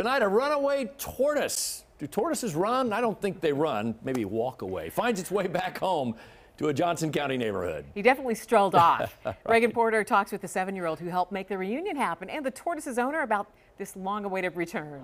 Tonight, a runaway tortoise. Do tortoises run? I don't think they run. Maybe walk away. Finds its way back home to a Johnson County neighborhood. He definitely strolled off. right. Reagan Porter talks with the seven-year-old who helped make the reunion happen and the tortoise's owner about this long-awaited return.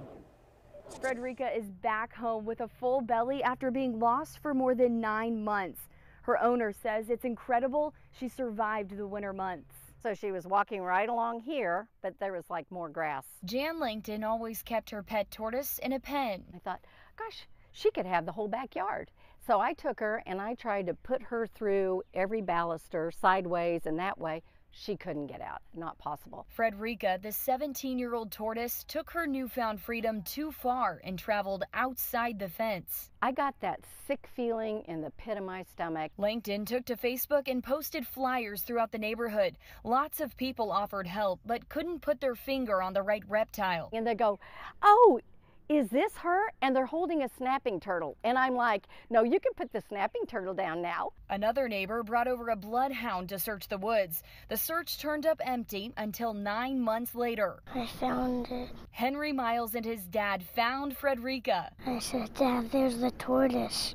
Fredericka is back home with a full belly after being lost for more than nine months. Her owner says it's incredible she survived the winter months. So she was walking right along here, but there was like more grass. Jan Langton always kept her pet tortoise in a pen. I thought, gosh, she could have the whole backyard. So I took her and I tried to put her through every baluster sideways and that way she couldn't get out. Not possible. Fredericka, the 17 year old tortoise, took her newfound freedom too far and traveled outside the fence. I got that sick feeling in the pit of my stomach. Langton took to Facebook and posted flyers throughout the neighborhood. Lots of people offered help, but couldn't put their finger on the right reptile. And they go, Oh, is this her? And they're holding a snapping turtle. And I'm like, no, you can put the snapping turtle down now. Another neighbor brought over a bloodhound to search the woods. The search turned up empty until nine months later. I found it. Henry Miles and his dad found Fredericka. I said, Dad, there's the tortoise.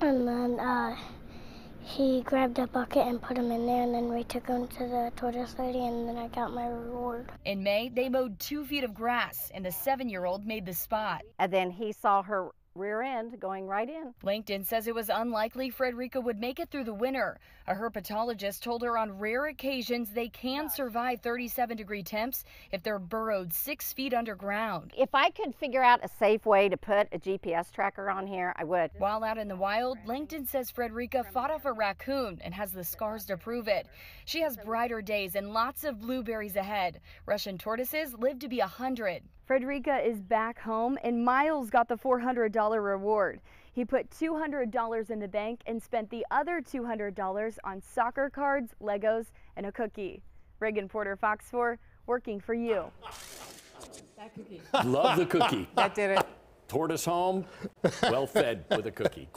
And then, uh, he grabbed a bucket and put him in there, and then we took him to the tortoise lady, and then I got my reward. In May, they mowed two feet of grass, and the seven year old made the spot. And then he saw her rear end going right in. Langton says it was unlikely Fredericka would make it through the winter. A herpetologist told her on rare occasions they can survive 37 degree temps if they're burrowed six feet underground. If I could figure out a safe way to put a GPS tracker on here, I would. While out in the wild, Langton says Fredericka fought off a raccoon and has the scars to prove it. She has brighter days and lots of blueberries ahead. Russian tortoises live to be 100. Fredericka is back home and Miles got the $400 reward. He put $200 in the bank and spent the other $200 on soccer cards, Legos, and a cookie. Reagan Porter, Fox 4, working for you. That cookie. Love the cookie. that did it. Tortoise home, well fed with a cookie.